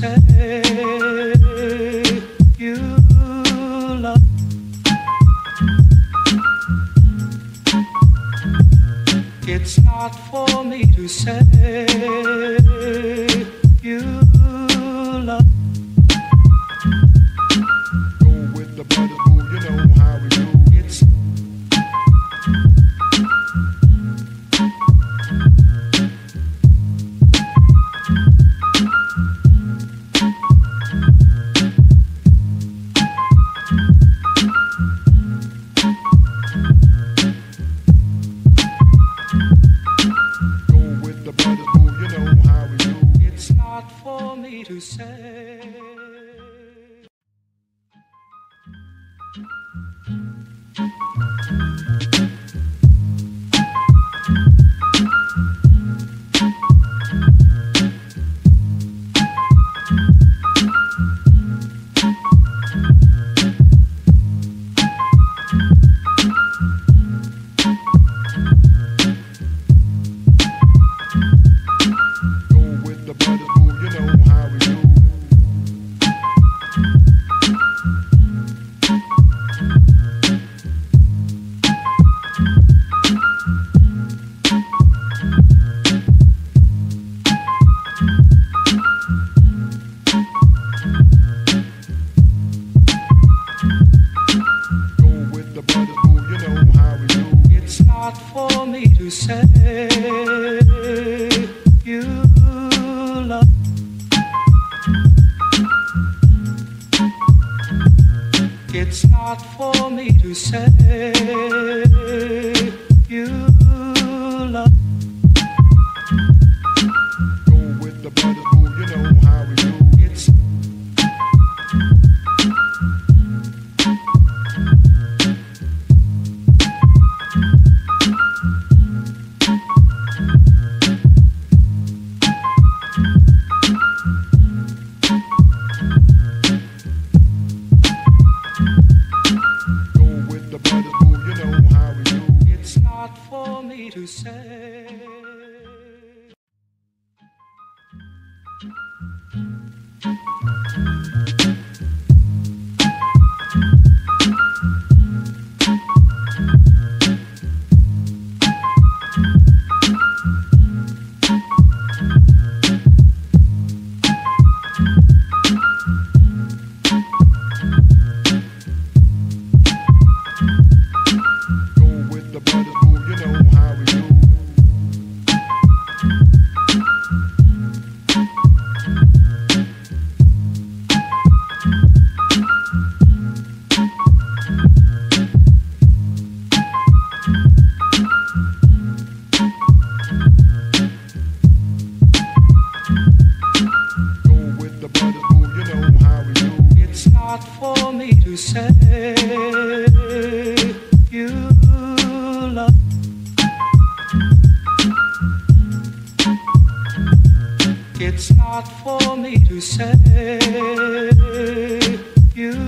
You love. It's not for me to say you say. It's not for me to say you say It's not for me to say you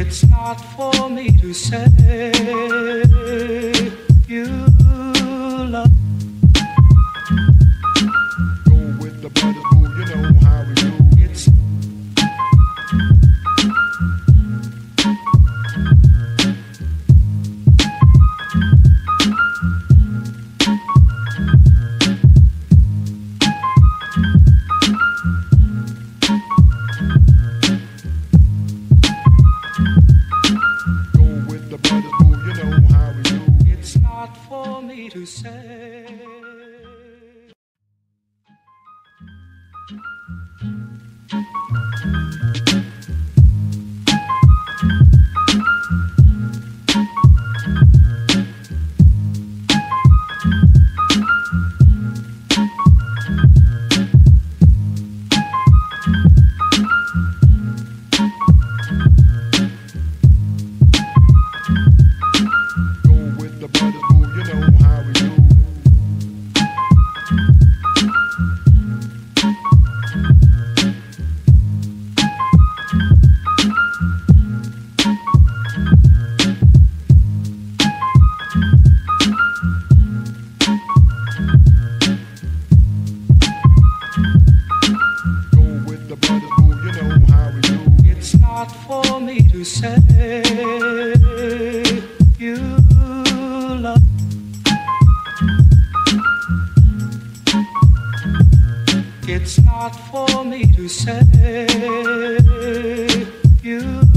It's not for me to say you not for me to say you love. It's hard for me to say you.